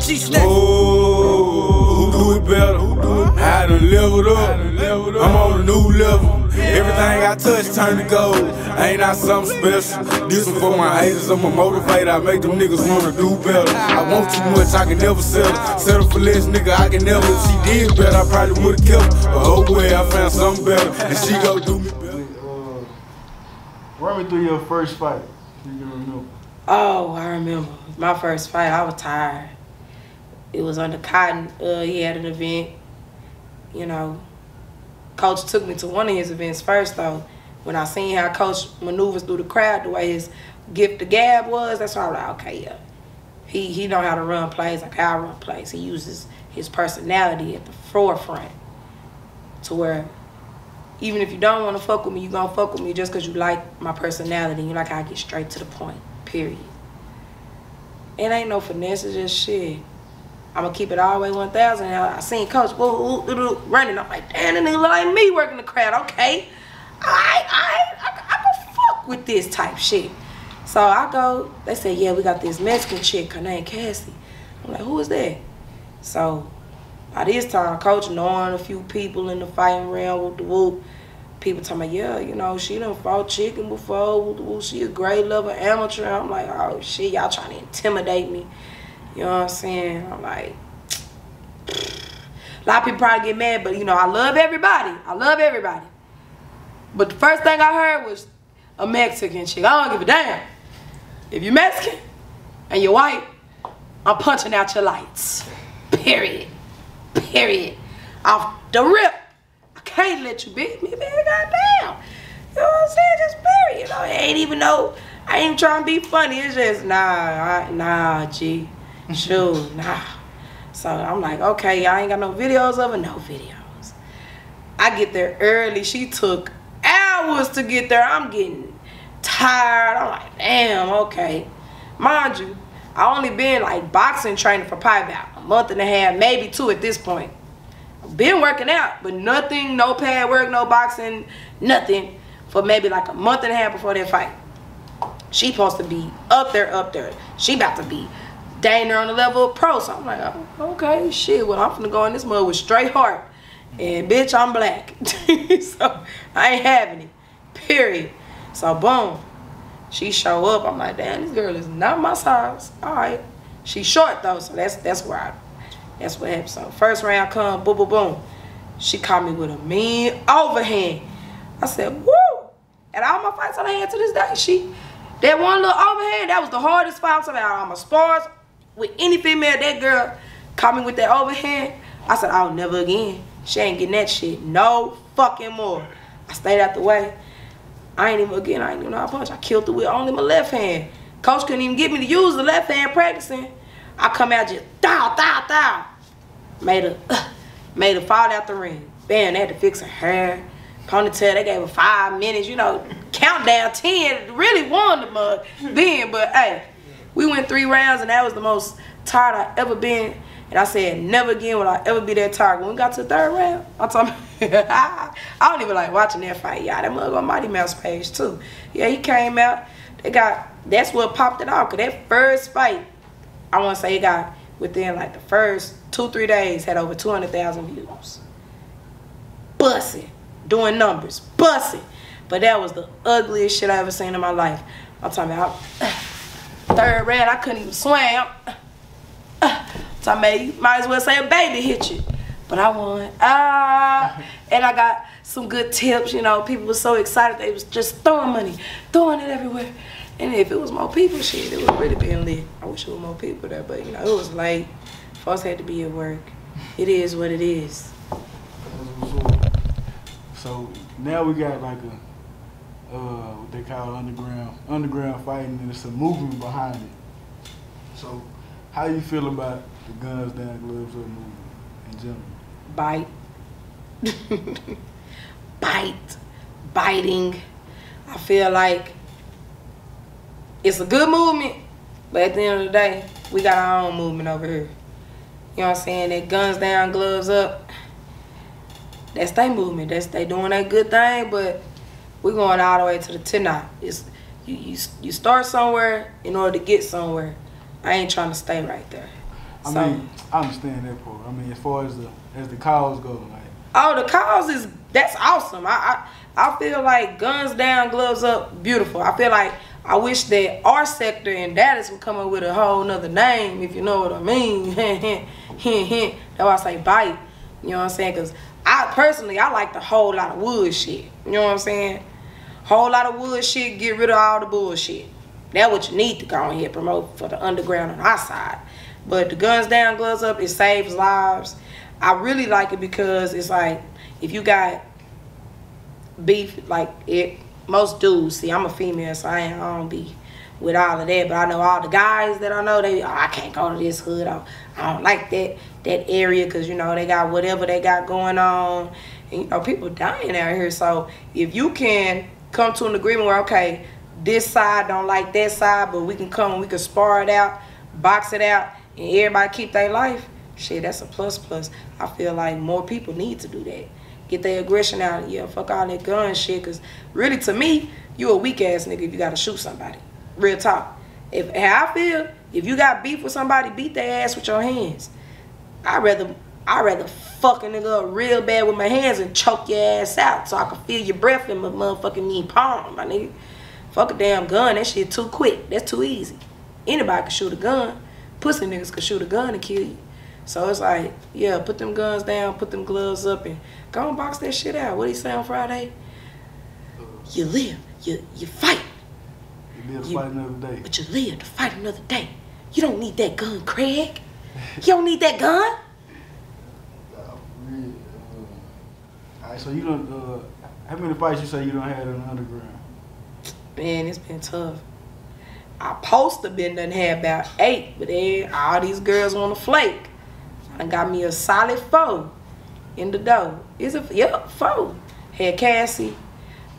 G Snack. Oh, who do it better? Who do it? I done leveled up. I'm on a new level. Everything I touch turn to gold. Ain't I something special? This one for my haters. I'm a motivator. I make them niggas wanna do better. I want too much, I can never settle. Settle for less, nigga, I can never. If she did better, I probably would've kept her. But oh well, I found something better. And she gon' do me better. Uh, run me through your first fight. You can remember. Oh, I remember. My first fight, I was tired. It was under Cotton. Uh, he had an event. You know, Coach took me to one of his events first, though. When I seen how Coach maneuvers through the crowd, the way his gift the gab was, that's why I was like, okay, yeah. He, he know how to run plays like I run plays. He uses his personality at the forefront to where even if you don't want to fuck with me, you gonna fuck with me just because you like my personality. You like how I get straight to the point, period. It ain't no finesse, it's just shit. I'm gonna keep it all the way 1,000. I, seen Coach woo, running. I'm like, damn, that nigga like me working the crowd. Okay, I, I, I, I can fuck with this type shit. So I go, they say, yeah, we got this Mexican chick, her name Cassie. I'm like, who is that? So by this time, Coach knowing a few people in the fighting realm with the whoop, people talking about, yeah, you know, she done fought chicken before, she a great level amateur. I'm like, oh shit, y'all trying to intimidate me. You know what I'm saying? I'm like, a lot of people probably get mad, but you know, I love everybody. I love everybody. But the first thing I heard was a Mexican chick. I don't give a damn. If you're Mexican and you're white, I'm punching out your lights. Period. Period. Off the rip. I can't let you beat me, man. Goddamn. You know what I'm saying? Just period. You know, it ain't even know. I ain't trying to be funny. It's just, nah, I, nah, G. Sure, nah. So I'm like, okay, y'all ain't got no videos of it? No videos. I get there early. She took hours to get there. I'm getting tired. I'm like, damn, okay. Mind you, I only been like boxing training for probably about a month and a half, maybe two at this point. I've been working out, but nothing, no pad work, no boxing, nothing for maybe like a month and a half before that fight. She supposed to be up there, up there. She about to be dang near on the level of pro. So I'm like, oh, okay, shit. Well, I'm finna go in this mud with straight heart. And bitch, I'm black. so I ain't having it. Period. So boom. She show up. I'm like, damn, this girl is not my size. All right. She's short though, so that's that's where I that's what happened. So first round come, boom, boom, boom. She caught me with a mean overhand. I said, woo! And all my fights I had to this day, she that one little overhand, that was the hardest fight I've had all my spars with any female, that girl caught me with that overhand. I said, I'll never again. She ain't getting that shit. No fucking more. I stayed out the way. I ain't even, again, I ain't even know how to punch. I killed the with only my left hand. Coach couldn't even get me to use the left hand practicing. I come out just, thou, thou, thou. Made her, uh, made her fall out the ring. Bam, they had to fix her hair. Ponytail, they gave her five minutes, you know, countdown 10, really won the mug then, but hey, we went three rounds and that was the most tired I ever been. And I said, never again will I ever be that tired. When we got to the third round, I'm talking, I don't even like watching that fight. Yeah, that mug on Mighty Mouse page too. Yeah, he came out. They got, that's what popped it off. Cause that first fight, I want to say it got within like the first two, three days, had over 200,000 views. Bussing, doing numbers, bussing. But that was the ugliest shit I ever seen in my life. I'm talking about third round, I couldn't even swing. So I made, might as well say a baby hit you. But I won. Ah, and I got some good tips, you know. People were so excited. They was just throwing money, throwing it everywhere. And if it was more people, shit, it would really been lit. I wish it was more people there, but you know, it was late. Folks had to be at work. It is what it is. So now we got like a uh, what they call underground underground fighting, and it's a movement behind it. So how you feel about the guns down, gloves up movement in general? Bite. Bite. Biting. I feel like it's a good movement, but at the end of the day, we got our own movement over here. You know what I'm saying? That guns down, gloves up. That's their movement. That's they doing that good thing, but we're going all the way to the ten It's you, you you start somewhere in order to get somewhere. I ain't trying to stay right there. I So- mean, I understand that part. I mean, as far as the as the cause go, like Oh, the cause is that's awesome. I, I I feel like guns down, gloves up, beautiful. I feel like I wish that our sector and Dallas would come up with a whole nother name, if you know what I mean. hint, hint, hint, hint. That's why I say bite. You know what I'm saying? Cause I personally I like the whole lot of wood shit. You know what I'm saying? Whole lot of wood shit, get rid of all the bullshit. That's what you need to go on here promote for the underground on our side. But the guns down, gloves up, it saves lives. I really like it because it's like if you got beef, like it most dudes, see I'm a female, so I ain't I don't be with all of that. But I know all the guys that I know, they oh, I can't go to this hood. I, I don't like that that area because you know they got whatever they got going on, and you know people dying out here. So if you can come to an agreement where okay, this side don't like that side, but we can come and we can spar it out, box it out, and everybody keep their life. Shit, that's a plus plus. I feel like more people need to do that. Get their aggression out. Yeah, fuck all that gun shit. Cause really, to me, you a weak ass nigga if you gotta shoot somebody. Real talk. If how I feel, if you got beef with somebody, beat their ass with your hands. I'd rather I rather fuck a nigga up real bad with my hands and choke your ass out so I can feel your breath in my motherfucking knee palm, my nigga. Fuck a damn gun. That shit too quick. That's too easy. Anybody can shoot a gun. Pussy niggas can shoot a gun and kill you. So it's like, yeah, put them guns down, put them gloves up, and go and box that shit out. What he say on Friday? You uh, live, you you fight, you live to You- fight another day. but you live to fight another day. You don't need that gun, Craig. You don't need that gun. All right, so you don't. Uh, how many fights you say you don't have in the underground? Man, it's been tough. I supposed to been done had about eight, but then all these girls want to flake. I got me a solid four in the dough. It's a yep four. Had Cassie.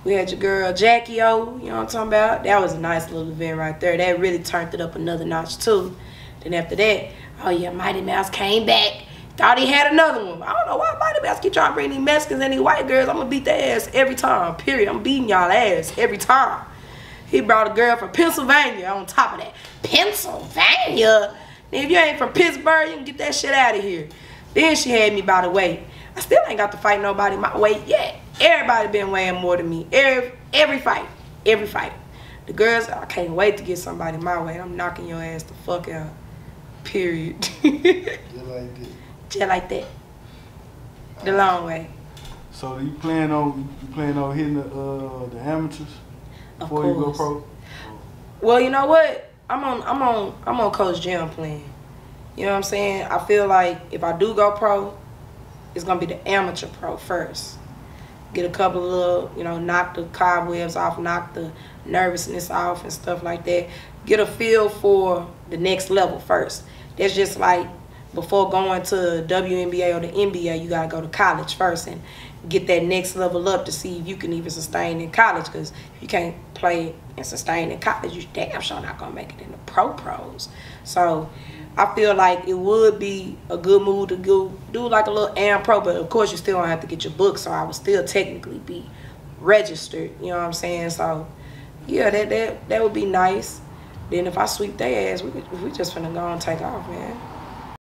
We had your girl Jackie O. You know what I'm talking about? That was a nice little event right there. That really turned it up another notch too. Then after that, oh yeah, Mighty Mouse came back. Thought he had another one. I don't know why Mighty Mouse keep trying to bring these Mexicans and these white girls. I'm gonna beat their ass every time. Period. I'm beating y'all ass every time. He brought a girl from Pennsylvania on top of that. Pennsylvania? If you ain't from Pittsburgh, you can get that shit out of here. Then she had me by the weight. I still ain't got to fight nobody my weight yet. Everybody been weighing more than me. Every every fight. Every fight. The girls, I can't wait to get somebody my weight. I'm knocking your ass the fuck out. Period. Just like this. Just like that. The long way. So do you plan on you plan on hitting the uh, the amateurs Of before you go pro? Well, you know what? I'm on I'm on I'm on Coach Jim plan. You know what I'm saying? I feel like if I do go pro, it's gonna be the amateur pro first. Get a couple of little, you know, knock the cobwebs off, knock the nervousness off and stuff like that. Get a feel for the next level first. That's just like before going to WNBA or the NBA, you gotta go to college first and get that next level up to see if you can even sustain in college. Because you can't play and sustain in college, you damn sure not gonna make it in the pro pros. So I feel like it would be a good move to go do like a little AM pro, but of course you still don't have to get your book, so I would still technically be registered. You know what I'm saying? So yeah, that that that would be nice. Then if I sweep their ass, we we just finna go and take off, man.